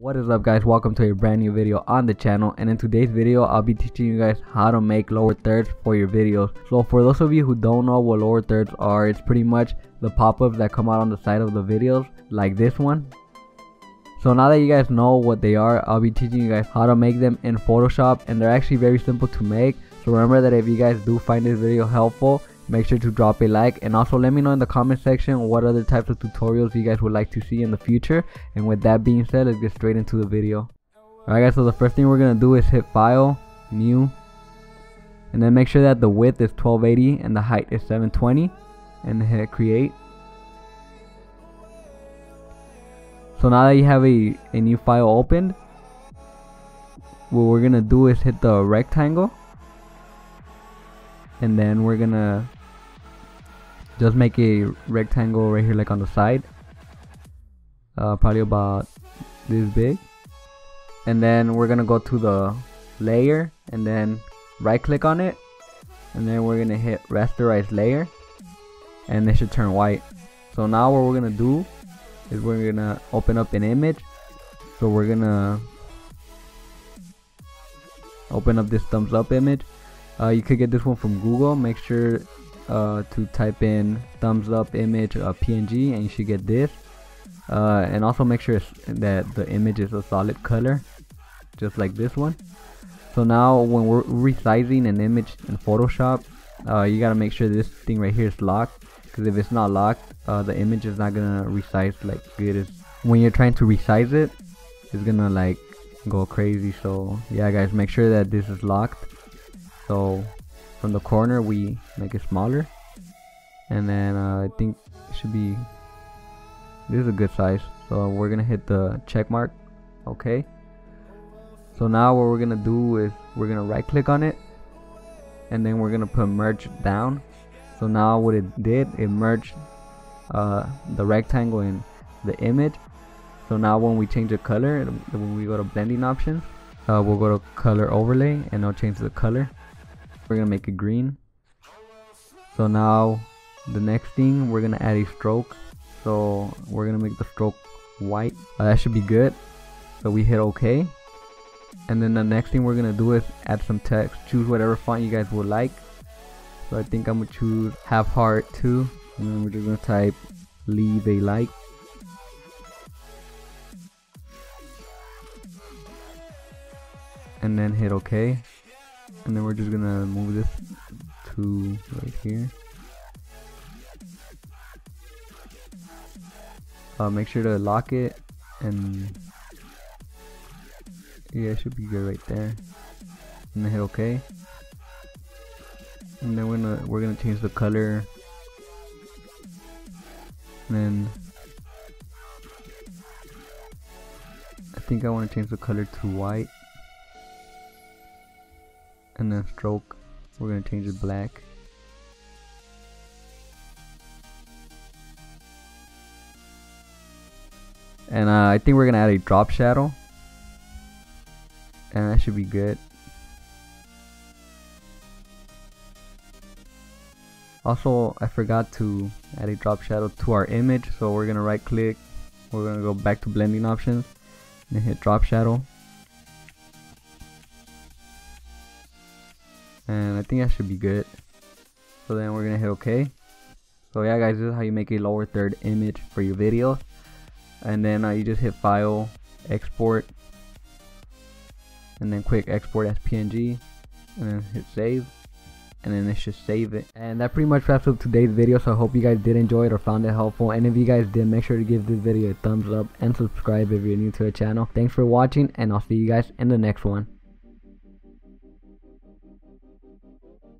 What is up guys, welcome to a brand new video on the channel and in today's video I'll be teaching you guys how to make lower thirds for your videos. So for those of you who don't know what lower thirds are, it's pretty much the pop-ups that come out on the side of the videos like this one. So now that you guys know what they are, I'll be teaching you guys how to make them in Photoshop and they're actually very simple to make. So remember that if you guys do find this video helpful, make sure to drop a like and also let me know in the comment section what other types of tutorials you guys would like to see in the future. And with that being said let's get straight into the video. Alright guys so the first thing we're gonna do is hit file new and then make sure that the width is 1280 and the height is 720 and hit create. So now that you have a, a new file opened what we're gonna do is hit the rectangle and then we're gonna just make a rectangle right here like on the side. Uh, probably about this big. And then we're gonna go to the layer and then right click on it. And then we're gonna hit rasterize layer. And it should turn white. So now what we're gonna do is we're gonna open up an image. So we're gonna open up this thumbs up image. Uh, you could get this one from Google. Make sure uh, to type in thumbs up image uh, PNG and you should get this. Uh, and also make sure that the image is a solid color just like this one. So now when we're resizing an image in Photoshop uh, you gotta make sure this thing right here is locked because if it's not locked uh, the image is not gonna resize like it is when you're trying to resize it it's gonna like go crazy. So yeah guys make sure that this is locked. So from the corner we make it smaller. And then uh, I think it should be this is a good size. So we're gonna hit the check mark. Okay. So now what we're gonna do is we're gonna right click on it. And then we're gonna put merge down. So now what it did it merged uh, the rectangle in the image. So now when we change the color when we go to blending options. Uh, we'll go to color overlay and I'll change the color we're gonna make it green. So now the next thing we're gonna add a stroke. So we're gonna make the stroke white. Uh, that should be good. So we hit ok. And then the next thing we're gonna do is add some text. Choose whatever font you guys would like. So I think I'm gonna choose Have Heart Two. And then we're just gonna type leave a like. And then hit ok and then we're just gonna move this to right here. Uh, make sure to lock it and yeah it should be good right there. And then hit ok. And then we're gonna we're gonna change the color. And then I think I want to change the color to white and then stroke. We're gonna change it black. And uh, I think we're gonna add a drop shadow. And that should be good. Also I forgot to add a drop shadow to our image so we're gonna right click. We're gonna go back to blending options and hit drop shadow and I think that should be good. So then we're gonna hit OK so yeah guys this is how you make a lower third image for your video. And then uh, you just hit file export. And then quick export as PNG and then hit save. And then it should save it. And that pretty much wraps up today's video. So i hope you guys did enjoy it or found it helpful. And if you guys did make sure to give this video a thumbs up and subscribe if you're new to the channel. Thanks for watching and i'll see you guys in the next one Thank you.